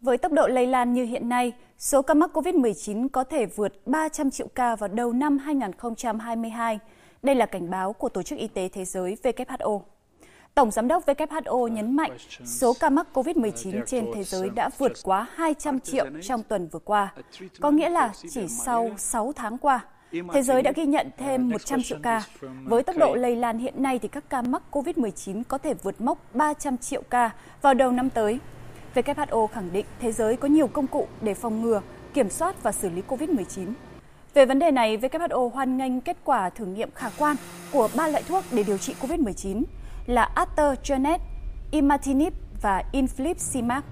Với tốc độ lây lan như hiện nay, số ca mắc COVID-19 có thể vượt 300 triệu ca vào đầu năm 2022. Đây là cảnh báo của Tổ chức Y tế Thế giới WHO. Tổng Giám đốc WHO nhấn mạnh số ca mắc COVID-19 trên thế giới đã vượt quá 200 triệu trong tuần vừa qua, có nghĩa là chỉ sau 6 tháng qua, thế giới đã ghi nhận thêm 100 triệu ca. Với tốc độ lây lan hiện nay thì các ca mắc COVID-19 có thể vượt mốc 300 triệu ca vào đầu năm tới. WHO khẳng định thế giới có nhiều công cụ để phòng ngừa, kiểm soát và xử lý COVID-19. Về vấn đề này, WHO hoan nghênh kết quả thử nghiệm khả quan của ba loại thuốc để điều trị COVID-19 là AstraZeneca, Imatinib và Infliximab